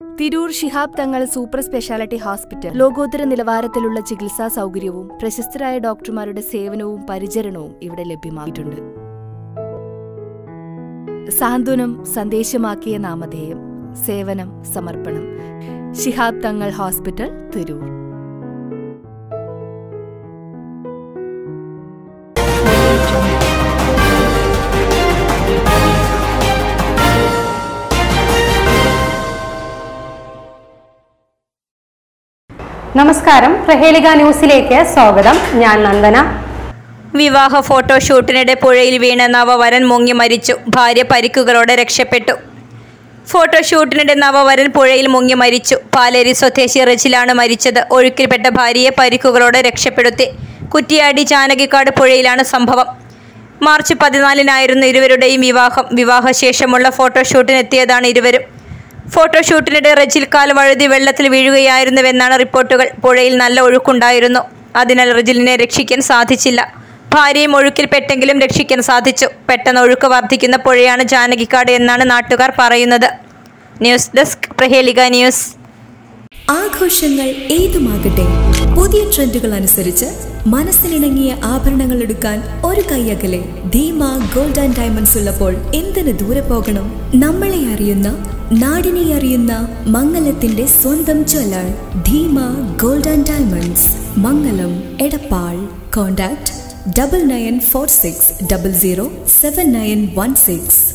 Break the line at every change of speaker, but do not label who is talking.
Tirur Shihab Thangal super speciality hospital ലോകോത്തര നിലവാരത്തിലുള്ള ചികിത്സാ സൗകര്യവും പ്രശസ്തരായ ഡോക്ടർമാരുടെ സേവനവും പരിചരണവും ഇവിടെ ലഭ്യമായിട്ടുണ്ട് സാന്ത്വനം സന്ദേശമാക്കിയ നാമധേയം സേവനം സമർപ്പണം. ഷിഹാബ് തങ്ങൾ ഹോസ്പിറ്റൽ തിരൂർ.
നമസ്കാരം. പ്രഹേലിക ന്യൂസിലേക്ക് സ്വാഗതം. ഞാൻ നന്ദന.
വിവാഹ ഫോട്ടോഷൂട്ടിനിടെ പുഴയിൽ വീണ നവവരൻ മുങ്ങി മരിച്ചു. ഭാര്യ പരിക്കുകളോടെ രക്ഷപ്പെട്ടു. ഫോട്ടോഷൂട്ടിനിടെ നവവരൻ പുഴയിൽ മുങ്ങി മരിച്ചു. പാലേരി സ്വദേശി റജിലാണ് മരിച്ചത്. ഒഴുക്കിൽപ്പെട്ട ഭാര്യയെ പരിക്കുകളോടെ രക്ഷപ്പെടുത്തി. കുറ്റിയാടി ജാനകിക്കാട് പുഴയിലാണ് സംഭവം. മാർച്ച് പതിനാലിനായിരുന്നു ഇരുവരുടെയും വിവാഹം. വിവാഹശേഷമുള്ള ഫോട്ടോഷൂട്ടിനെത്തിയതാണ് ഇരുവരും. ഫോട്ടോഷൂട്ടിനിടെ റജിൽ കാൽ വഴുതി വെള്ളത്തിൽ വീഴുകയായിരുന്നുവെന്നാണ് റിപ്പോർട്ടുകൾ. പുഴയിൽ നല്ല ഒഴുക്കുണ്ടായിരുന്നു. അതിനാൽ റജിലിനെ രക്ഷിക്കാൻ സാധിച്ചില്ല. ഭാര്യയും ഒഴുക്കിൽപ്പെട്ടെങ്കിലും രക്ഷിക്കാൻ സാധിച്ചു. പെട്ടെന്ന് ഒഴുക്ക് വർദ്ധിക്കുന്ന പുഴയാണ് ജാനകിക്കാട് എന്നാണ് നാട്ടുകാർ പറയുന്നത്. News desk Prahelika news.
ആഘോഷങ്ങൾ ഏതുമാകട്ടെ? പുതിയ ട്രെൻഡുകൾ അനുസരിച്ച് മനസ്സിനിണങ്ങിയ ആഭരണങ്ങൾ എടുക്കാൻ ഒരു കൈയകലെ ധീമ ഗോൾഡ് ആൻഡ് ഡയമണ്ട്സ് ഉള്ളപ്പോൾ എന്തിനു ദൂരെ പോകണം? നമ്മളെ അറിയുന്ന നാടിനെ അറിയുന്ന മംഗലത്തിന്റെ സ്വന്തം jeweller Dheema gold and diamonds. Mangalam Edappal. Contact double nine four six double zero seven nine one six.